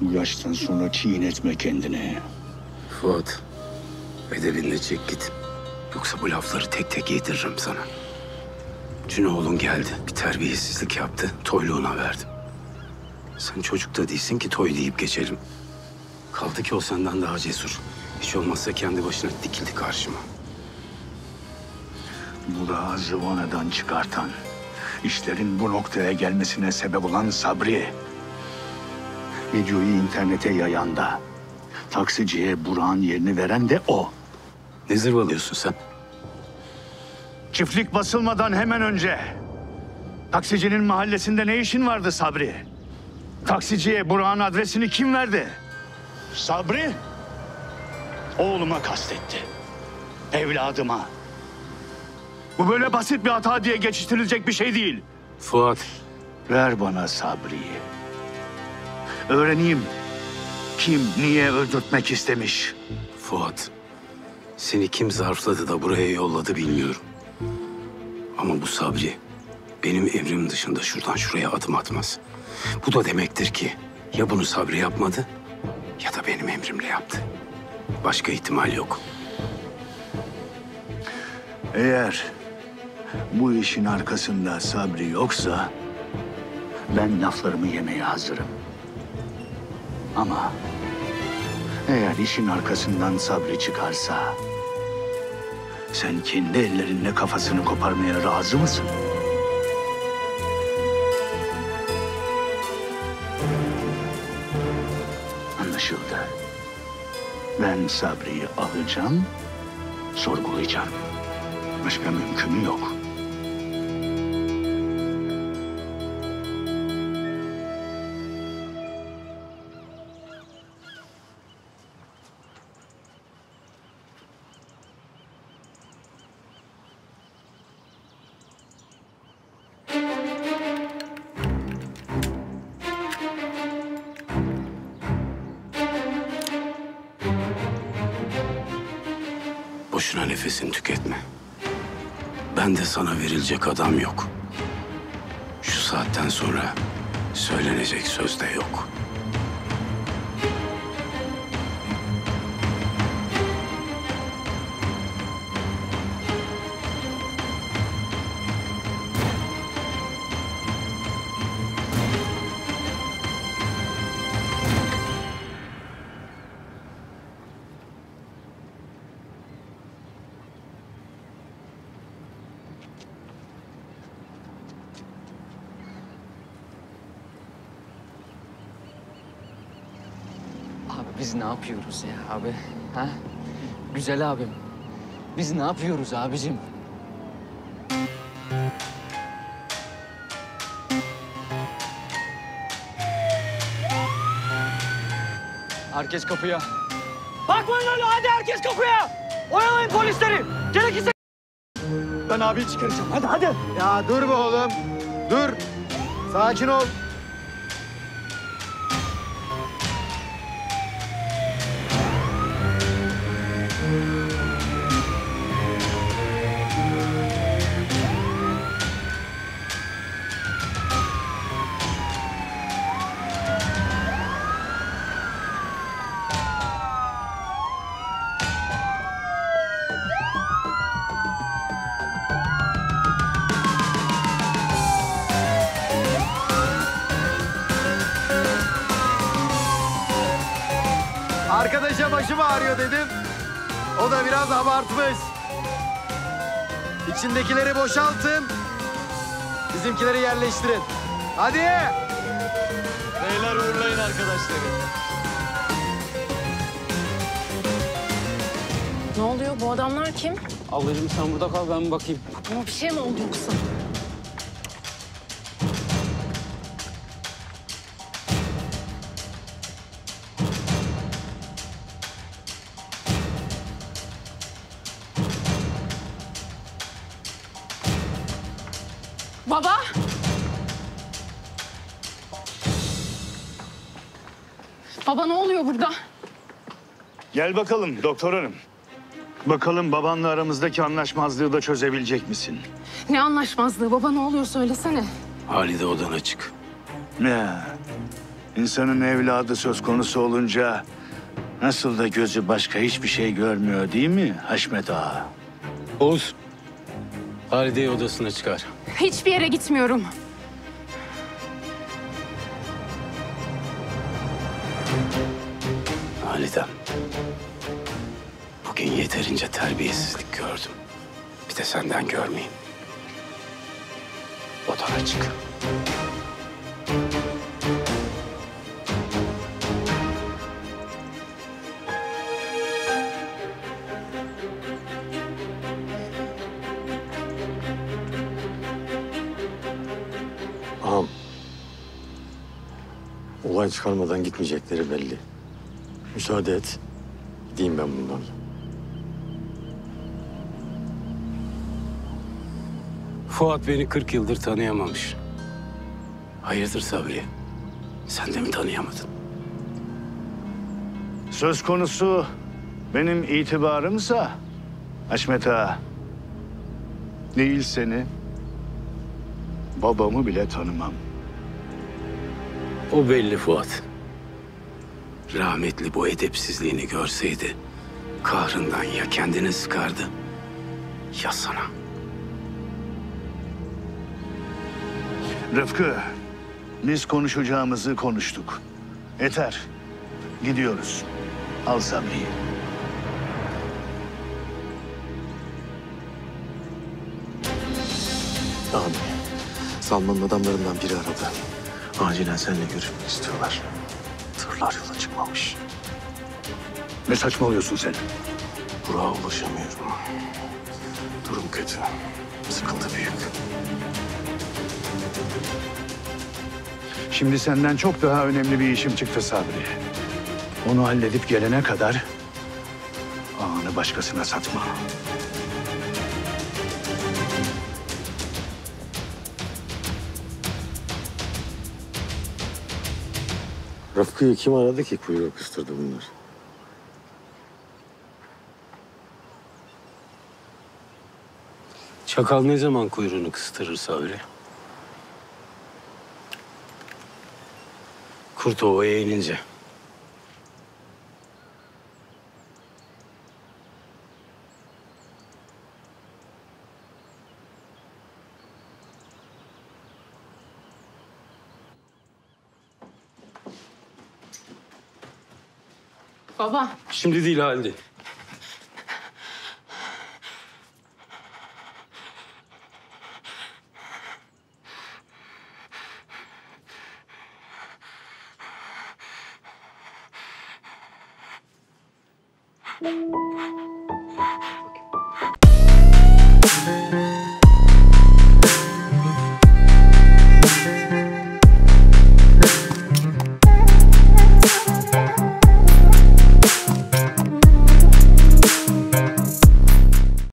Bu yaştan sonra çiğnetme kendini. Fuat, edebinle çek git. Yoksa bu lafları tek tek yediririm sana. Cünoğlun geldi, bir terbiyesizlik yaptı, toyluğuna verdim. Sen çocuk da değilsin ki toy deyip geçelim. Kaldı ki o senden daha cesur. Hiç olmazsa kendi başına dikildi karşıma. Burak'ı zıvanadan çıkartan, işlerin bu noktaya gelmesine sebep olan Sabri. Videoyu internete yayan da, taksiciye Burak'ın yerini veren de o. Ne zırvalıyorsun sen? Çiftlik basılmadan hemen önce taksicinin mahallesinde ne işin vardı Sabri? Taksiciye Burak'ın adresini kim verdi? Sabri oğluma kastetti. Evladıma. Bu böyle basit bir hata diye geçiştirilecek bir şey değil. Fuat, Ver bana Sabri'yi. Öğreneyim kim niye öldürtmek istemiş. Fuat. Seni kim zarfladı da buraya yolladı bilmiyorum. Ama bu Sabri benim emrim dışında şuradan şuraya adım atmaz. Bu da demektir ki ya bunu Sabri yapmadı ya da benim emrimle yaptı. Başka ihtimal yok. Eğer bu işin arkasında Sabri yoksa ben laflarımı yemeye hazırım. Ama eğer işin arkasından Sabri çıkarsa sen kendi ellerinle kafasını koparmaya razı mısın? Anlaşıldı. Ben Sabri'yi alacağım, sorgulayacağım. Başka mümkünü yok. Boşuna nefesini tüketme. Ben de sana verilecek adam yok. Şu saatten sonra söylenecek söz de yok. Biz ne yapıyoruz ya abi? Ha? Güzel abim. Biz ne yapıyoruz abicim? Herkes kapıya. Bakmayın öyle hadi herkes kapıya. Oyalayın polisleri. Gerekirse... Ben abiyi çıkaracağım. Hadi hadi. Ya dur be oğlum. Dur. Sakin ol. Arkadaşa başım ağrıyor dedim. O da biraz abartmış. İçindekileri boşaltın. Bizimkileri yerleştirin. Hadi. Beyler uğurlayın arkadaşları. Ne oluyor? Bu adamlar kim? Ablacığım sen burada kal ben bir bakayım. Ama bir şey mi oldu yoksa? Baba ne oluyor burada? Gel bakalım doktor hanım. Bakalım babanla aramızdaki anlaşmazlığı da çözebilecek misin? Ne anlaşmazlığı? Baba ne oluyor söylesene. Halide odana çık. Ne? İnsanın evladı söz konusu olunca nasıl da gözü başka hiçbir şey görmüyor değil mi Haşmet Ağa? Oğuz. Halide'yi odasına çıkar. Hiçbir yere gitmiyorum. Halidem. Bugün yeterince terbiyesizlik gördüm. Bir de senden görmeyeyim. Odana çık. Olay çıkarmadan gitmeyecekleri belli. Müsaade et. Gideyim ben bundan. Fuat beni 40 yıldır tanıyamamış. Hayırdır Sabri? Sen de mi tanıyamadın? Söz konusu benim itibarımsa Haşmet Ağa değil seni babamı bile tanımam. O belli Fuat. Rahmetli bu edepsizliğini görseydi kahrından ya kendini sıkardı ya sana. Rıfkı biz konuşacağımızı konuştuk. Yeter. Gidiyoruz. Al Sabri'yi. Ağam. Salman'ın adamlarından biri aradı. Acilen seninle görüşmek istiyorlar. Tırlar yola çıkmamış. Ne saçmalıyorsun sen? Burak'a ulaşamıyorum. Durum kötü. Sıkıntı büyük. Şimdi senden çok daha önemli bir işim çıktı Sabri. Onu halledip gelene kadar ağanı başkasına satma. Rıfkı'yı kim aradı ki kuyruğu kıstırdı bunlar? Çakal ne zaman kuyruğunu kıstırır Sabri? Kurt ovaya inince. Baba, Şimdi değil halde.